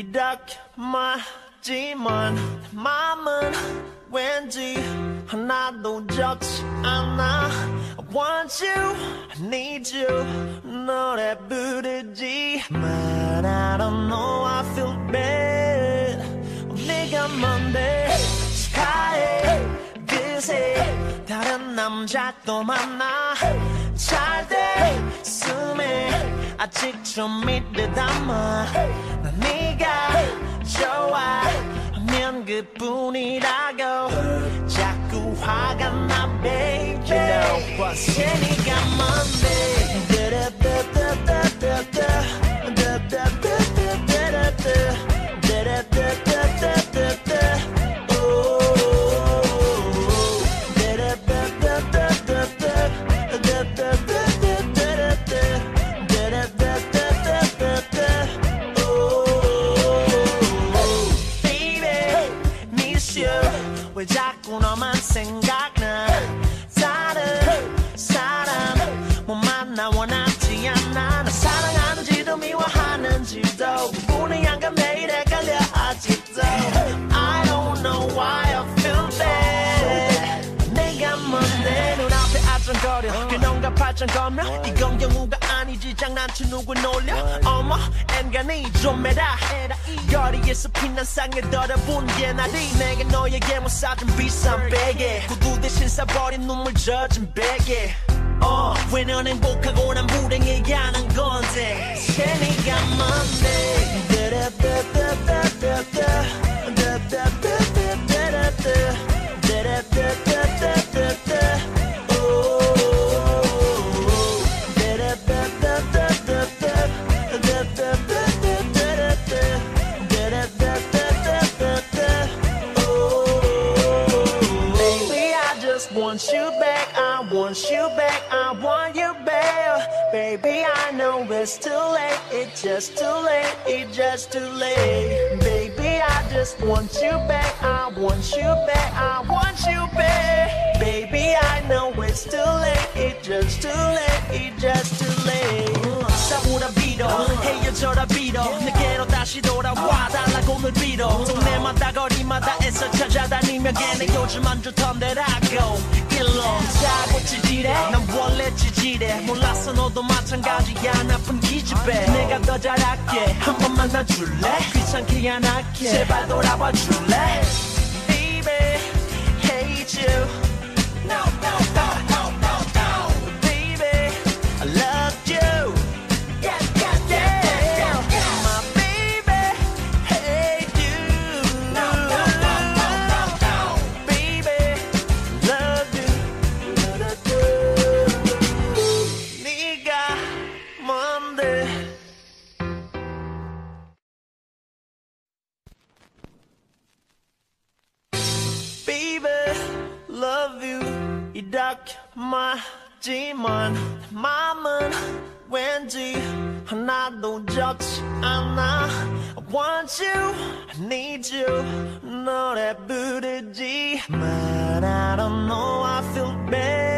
이렇게 말지만 마음은 왠지 하나도 좋지 않아 I want you, I need you 노래 부르지 But I don't know, I feel bad 네가 뭔데 sky 그새 다른 남자 또 만나 잘돼 숨에 아직 좀 믿을 담아 뿐이라고 자꾸 화가 나 baby 이제 네가 뭔데 다 왜 자꾸 너만 생각나? 다른 사람 못 만나 원하지 않아. 나 사랑하는지도 미워하는지도 그놈과 발전거며 이건 경우가 아니지. 장난치 누구 놀려? 어머 엔간히 좀 매라 거리에서 피난 상에 더러본 개나리. 내게 너에게 못 사준 비싼 베개. 구두 대신 싸버린 눈물 젖은 베개. 어, 왜넌 행복하고 난 불행해 하는 건데 want you back. I want you back. I want you back. Baby, I know it's too late. It's just too late. It's just too late. Baby, I just want you back. I want you back. I want you back. Baby, I know it's too late. It's just too late. It's just too late. 싸우라 빌어 헤어져라 빌어 내게로 다시 돌아와 달라고 늘 빌어. 동네마다 거리마다 애써 찾아다니며 걔네 요즘 안 좋던데라고. 일로 자고 지지래? 난 원래 지지래. 몰랐어 너도 마찬가지야. 나쁜 기집애. 내가 더 잘할게. 한 번 만나줄래? 귀찮게 안 할게. 제발 돌아봐 줄래? Baby 이렇게 말지만 마음은 왠지 하나도 좋지 않아. I want you, I need you. 노래 부르지. But I don't know, I feel bad.